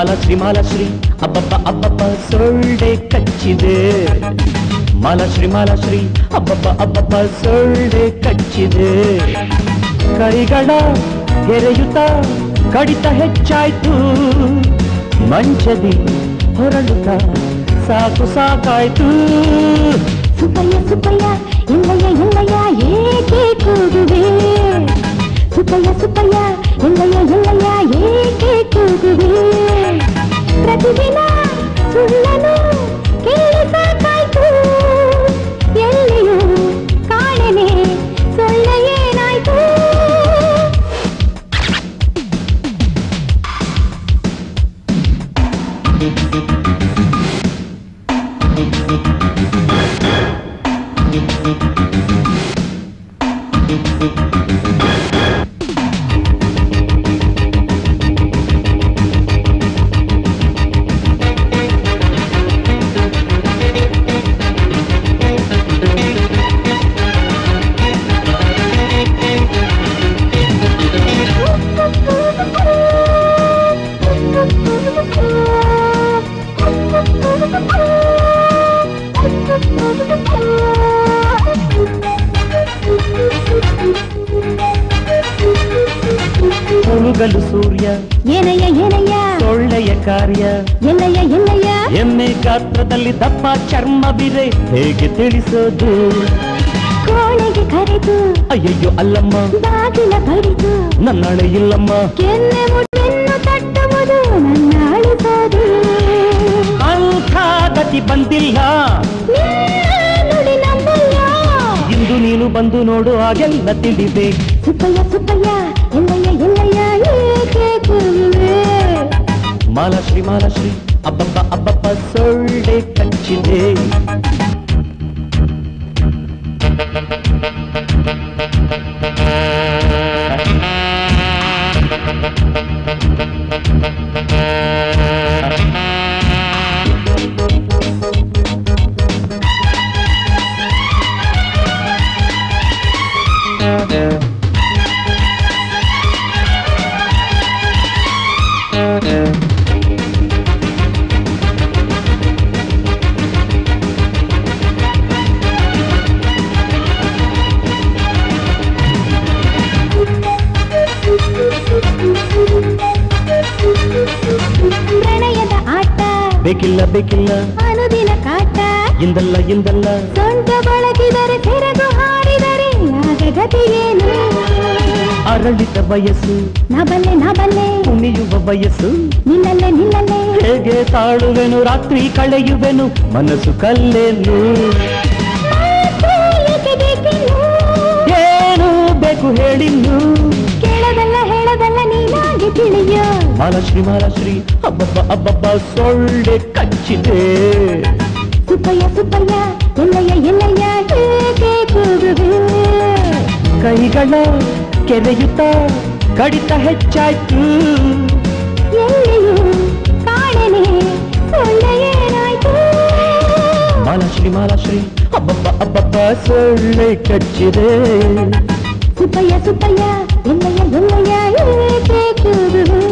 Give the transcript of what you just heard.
ಮಾಲಶ್ರೀ ಮಾಲಶ್ರೀ ಅಬ್ಬಬ್ಬ ಅಬ್ಬಬ್ಬ ಸೊಳ್ಳೆ ಕಚ್ಚಿದೆ ಮಾಲಶ್ರೀ ಮಾಲಶ್ರೀ ಅಬ್ಬಬ್ಬ ಅಬ್ಬಬ್ಬ ಸೊಳ್ಳೆ ಕಚ್ಚಿದೆ ಕೈಗಳ ಗೆರೆಯುತ್ತ ಕಡಿತ ಹೆಚ್ಚಾಯ್ತು ಮಂಚದಿ ಹೊರಳುತ್ತ ಸಾಕು ಸಾಕಾಯ್ತು ಸುಬ್ಬಯ್ಯ ಸುಬ್ಬಯ್ಯ ಇಲ್ಲಯ್ಯ ಇಲ್ಲಯ್ಯ ಏಕೆ ಕೂಗುವೆ ಸುಬ್ಬಯ್ಯ ಸುಬ್ಬಯ್ಯ ಇಲ್ಲಯ್ಯ बिना ಮುಳುಗಲು ಸೂರ್ಯ. ಏನಯ್ಯ ಏನಯ್ಯ ಒಳ್ಳೆಯ ಕಾರ್ಯ. ಎಲ್ಲಯ್ಯ ಎಲ್ಲಯ್ಯ ಎಮ್ಮೆ ಗಾತ್ರದಲ್ಲಿ ದಪ್ಪ ಬಿರೆ. ಹೇಗೆ ತಿಳಿಸೋದು? ಕೋಣೆಗೆ ಕರೆದು ಅಯ್ಯಯ್ಯೋ ಅಲ್ಲಮ್ಮ. ಬಾಗಿಲ ಬಡಿದು ನನ್ನಳೆ ಇಲ್ಲಮ್ಮ. ಕೆನ್ನೆ ಮುಟ್ಟೆನ್ನು ತಟ್ಟುವುದು ನನ್ನ ಅಳಿಸೋದು ಅಂಥ ಗತಿ ಬಂದಿಲ್ಲ. ನಿನ್ನ ನುಡಿ ನಂಬಲ್ಲ ಇಂದು ನೀನು ಬಂದು ನೋಡು ಹಾಗೆಲ್ಲ ತಿಳಿದೆ. ಸುಬ್ಬಯ್ಯ ಸುಬ್ಬಯ್ಯ. மாலாஸ்ரீ மாலாஸ்ரீ அப்பப்பா அப்பப்பா சொல்லே கட்சிலே. ಬೇಕಿಲ್ಲ ಬೇಕಿಲ್ಲ. ಅನುದಿನ ಕಾಟ. ಇಂದಲ್ಲ ಇಂದಲ್ಲ. ಸೊಂಟ ಬಳಕಿದರೆ ಸೆರಗು ಹಾರಿದರೆ ಆಗ ಗತಿಯೇನು ಏನು ಅರಳಿದ ಬಯಸು ನಬಲ್ಲೆ ನಬಲ್ಲೆ ಕುಣಿಯುವ ಬಯಸು ನಿನ್ನಲ್ಲೆ ನಿನ್ನಲ್ಲೆ. ಹೇಗೆ ತಾಳುವೆನು ರಾತ್ರಿ ಕಳೆಯುವೆನು ಮನಸ್ಸು ಕಲ್ಲೆನು? ಏನು ಬೇಕು ಹೇಳಿನ್ನು? ಕೇಳದಲ್ಲ ಹೇಳದಲ್ಲ ನೀನಾಗಿ ತಿಳಿಯೋ. ಮಾಲಶ್ರೀ ಮಾಲಶ್ರೀ ಅಬ್ಬಬ್ಬ ಅಬ್ಬಬ್ಬ ಸೊಳ್ಳೆ ಕಚ್ಚಿದೆ ಸುಬ್ಬಯ್ಯ ಸುಬ್ಬಯ್ಯ ಎಲ್ಲಯ್ಯ ಎಲ್ಲಯ್ಯ ಏಕೆ ಕೂಗುವೆ ಕೈಗಳ ಕೆರೆಯುತ್ತ ಕಡಿತ ಹೆಚ್ಚಾಯ್ತು ಎಲ್ಲಿಯೂ ಕಾಣೆನೆ ಸೊಳ್ಳೆ ಏನಾಯ್ತು ಮಾಲಶ್ರೀ ಮಾಲಶ್ರೀ ಅಬ್ಬಬ್ಬ ಅಬ್ಬಬ್ಬ ಸೊಳ್ಳೆ ಕಚ್ಚಿದೆ ಸುಬ್ಬಯ್ಯ ಸುಬ್ಬಯ್ಯ ಎಲ್ಲಯ್ಯ ಎಲ್ಲಯ್ಯ ಏಕೆ ಕೂಗುವೆ